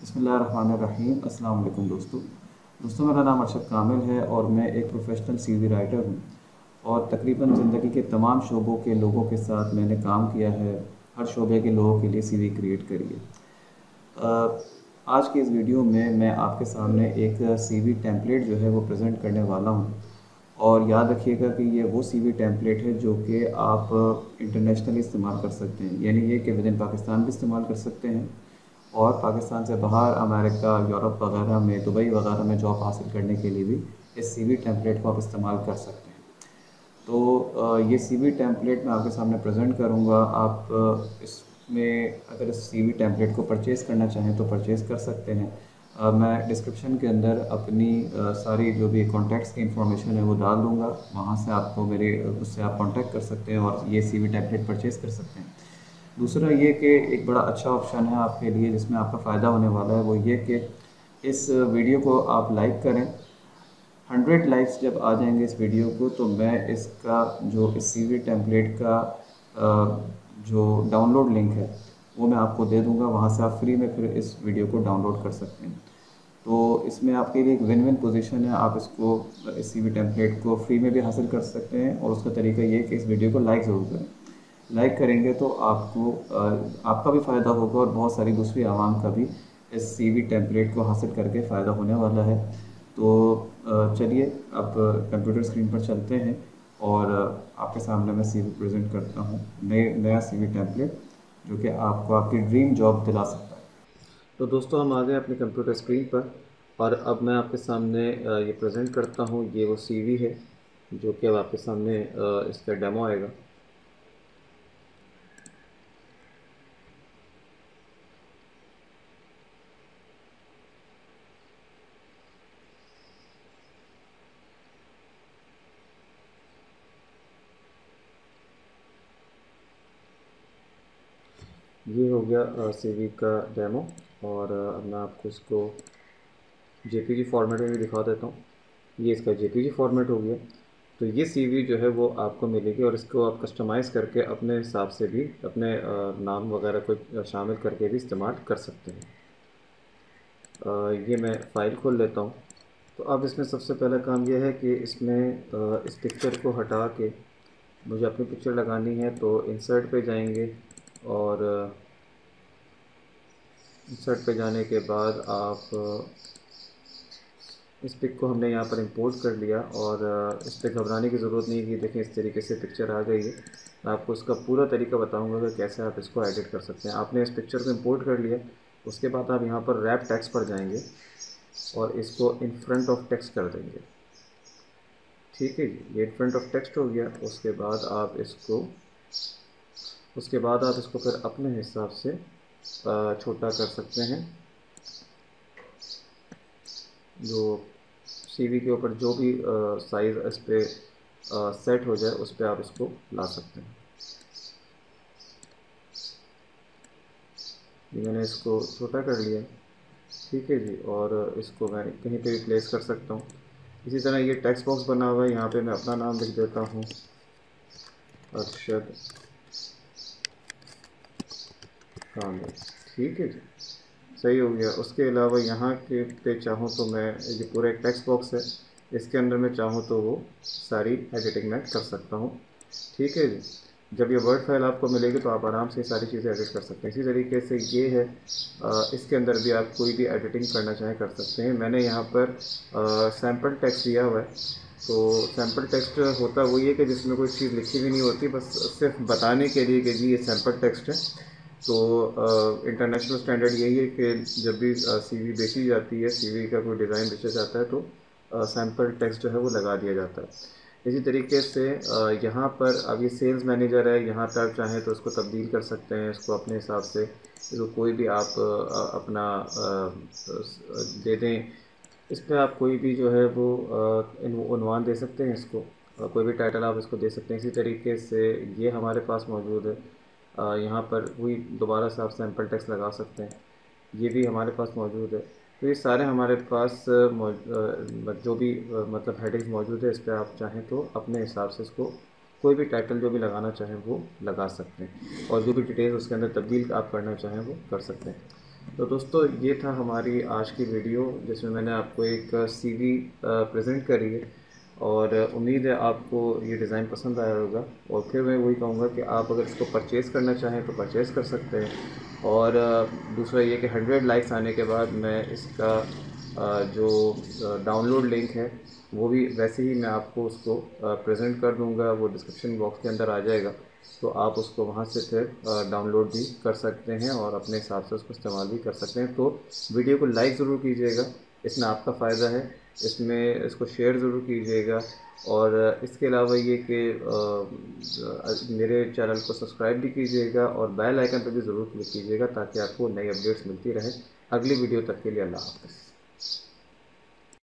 बसमीम अल्लाम दोस्तों। दोस्तों, मेरा नाम अरशद कामिल है और मैं एक प्रोफेशनल सीवी राइटर हूँ और तकरीबन ज़िंदगी के तमाम शोबों के लोगों के साथ मैंने काम किया है। हर शोबे के लोगों के लिए सीवी क्रिएट करिए। आज की इस वीडियो में मैं आपके सामने एक सीवी टेम्पलेट जो है वो प्रेजेंट करने वाला हूँ और याद रखिएगा कि ये वो सीवी टेम्पलेट है जो कि आप इंटरनेशनली इस्तेमाल कर सकते हैं। यानी ये कि विद इन पाकिस्तान भी इस्तेमाल कर सकते हैं। और पाकिस्तान से बाहर अमेरिका यूरोप वगैरह में दुबई वगैरह में जॉब हासिल करने के लिए भी इस सी वी टेम्पलेट को आप इस्तेमाल कर सकते हैं। तो ये सी वी टेम्पलेट मैं आपके सामने प्रेजेंट करूँगा। आप इसमें अगर इस सी वी टेम्पलेट को परचेज़ करना चाहें तो परचेज़ कर सकते हैं। आ, मैं डिस्क्रिप्शन के अंदर अपनी आ, सारी जो भी कॉन्टैक्ट्स की इंफॉर्मेशन है वो डाल दूँगा। वहाँ से आपको मेरे उससे आप कॉन्टैक्ट कर सकते हैं और ये सी वी टेम्पलेट परचेज़ कर सकते हैं। दूसरा ये कि एक बड़ा अच्छा ऑप्शन है आपके लिए, जिसमें आपका फ़ायदा होने वाला है, वो ये कि इस वीडियो को आप लाइक करें। हंड्रेड लाइक्स जब आ जाएँगे इस वीडियो को तो मैं इसका जो इस सी टेम्पलेट का जो डाउनलोड लिंक है, वो मैं आपको दे दूँगा। वहाँ से आप फ्री में फिर इस वीडियो को डाउनलोड कर सकते हैं। तो इसमें आपके लिए एक विन विन पोजीशन है। आप इसको, इस सी वी टेम्पलेट को फ्री में भी हासिल कर सकते हैं और उसका तरीका ये है कि इस वीडियो को लाइक ज़रूर करें। लाइक करेंगे तो आपको आपका भी फ़ायदा होगा और बहुत सारी दूसरी आवाम का भी इस सी वी टेम्पलेट को हासिल करके फ़ायदा होने वाला है। तो चलिए अब कंप्यूटर स्क्रीन पर चलते हैं और आपके सामने मैं सीवी प्रेजेंट करता हूँ। नए, नया सी वी टेम्पलेट जो कि आपको आपकी ड्रीम जॉब दिला सकता है। तो दोस्तों हम आ गए अपने कंप्यूटर स्क्रीन पर और अब मैं आपके सामने ये प्रेजेंट करता हूँ। ये वो सी वी है जो कि अब आपके सामने इसका डेमो आएगा। ये हो गया सीवी का डेमो और अब मैं आपको इसको जेपीजी फॉर्मेट में भी दिखा देता हूँ। ये इसका जेपीजी फॉर्मेट हो गया। तो ये सीवी जो है वो आपको मिलेगी और इसको आप कस्टमाइज़ करके अपने हिसाब से भी, अपने नाम वगैरह को शामिल करके भी इस्तेमाल कर सकते हैं। ये मैं फ़ाइल खोल लेता हूँ। तो अब इसमें सबसे पहला काम यह है कि इसमें इस पिक्चर को हटा के मुझे अपनी पिक्चर लगानी है तो इंसर्ट पे जाएँगे। और इंसर्ट पे जाने के बाद आप इस पिक को हमने यहाँ पर इंपोर्ट कर लिया और इस पर घबराने की ज़रूरत नहीं कि देखें इस तरीके से पिक्चर आ गई है। मैं आपको इसका पूरा तरीका बताऊँगा कि कैसे आप इसको एडिट कर सकते हैं। आपने इस पिक्चर को इंपोर्ट कर लिया, उसके बाद आप यहाँ पर रैप टेक्स्ट पर जाएँगे और इसको इन फ्रंट ऑफ़ टेक्स्ट कर देंगे। ठीक है जी? ये इन फ्रंट ऑफ़ टेक्स्ट हो गया, उसके बाद आप इसको उसके बाद आप इसको फिर अपने हिसाब से छोटा कर सकते हैं। जो सीवी के ऊपर जो भी साइज़ इस पर सेट हो जाए, उस पर आप इसको ला सकते हैं। ये मैंने इसको छोटा कर लिया। ठीक है जी, और इसको मैं कहीं पे भी प्लेस कर सकता हूँ। इसी तरह ये टेक्स्ट बॉक्स बना हुआ है, यहाँ पे मैं अपना नाम लिख देता हूँ। अरशद काम ठीक है जी। सही हो गया। उसके अलावा यहाँ के पे चाहूँ तो मैं ये पूरा एक टेक्स्ट बॉक्स है। इसके अंदर मैं चाहूँ तो वो सारी एडिटिंग मैं कर सकता हूँ। ठीक है जी। जब ये वर्ड फ़ाइल आपको मिलेगी तो आप आराम से सारी चीज़ें एडिट कर सकते हैं। इसी तरीके से ये है आ, इसके अंदर भी आप कोई भी एडिटिंग करना चाहें कर सकते हैं। मैंने यहाँ पर सैंपल टेक्स्ट दिया हुआ है। तो सैंपल टेक्स्ट होता वही है कि जिसमें कोई चीज़ लिखी भी नहीं होती बस सिर्फ़ बताने के लिए कि जी ये सैंपल टेक्स्ट है। तो इंटरनेशनल स्टैंडर्ड यही है कि जब भी सीवी बेची जाती है सीवी का कोई डिज़ाइन बेचा जाता है तो सैंपल टेक्स्ट जो है वो लगा दिया जाता है। इसी तरीके से यहाँ पर अब ये सेल्स मैनेजर है, यहाँ पर चाहें तो उसको तब्दील कर सकते हैं इसको अपने हिसाब से तो कोई भी आप अपना दे दें इस पर आप कोई भी जो है वो उनवान दे सकते हैं इसको कोई भी टाइटल आप इसको दे सकते हैं। इसी तरीके से ये हमारे पास मौजूद है। यहाँ पर वही दोबारा से आप सैंपल टैक्स लगा सकते हैं। ये भी हमारे पास मौजूद है। तो ये सारे हमारे पास जो भी मतलब हेडिंग्स मौजूद है, इस पर आप चाहें तो अपने हिसाब से इसको कोई भी टाइटल जो भी लगाना चाहें वो लगा सकते हैं। और जो भी डिटेल्स उसके अंदर तब्दील आप करना चाहें वो कर सकते हैं। तो दोस्तों, ये था हमारी आज की वीडियो जिसमें मैंने आपको एक सीवी प्रेजेंट करी है। और उम्मीद है आपको ये डिज़ाइन पसंद आया होगा। और फिर मैं वही कहूँगा कि आप अगर इसको परचेज़ करना चाहें तो परचेज़ कर सकते हैं। और दूसरा ये कि हंड्रेड लाइक्स आने के बाद मैं इसका जो डाउनलोड लिंक है, वो भी वैसे ही मैं आपको उसको प्रेजेंट कर दूँगा। वो डिस्क्रिप्शन बॉक्स के अंदर आ जाएगा। तो आप उसको वहाँ से फिर डाउनलोड भी कर सकते हैं और अपने हिसाब से उसको इस्तेमाल भी कर सकते हैं। तो वीडियो को लाइक ज़रूर कीजिएगा। इसमें आपका फ़ायदा है। इसमें इसको शेयर ज़रूर कीजिएगा। और इसके अलावा ये कि मेरे चैनल को सब्सक्राइब भी कीजिएगा और बेल आइकन पर भी ज़रूर क्लिक कीजिएगा ताकि आपको नई अपडेट्स मिलती रहे। अगली वीडियो तक के लिए अल्लाह हाफ़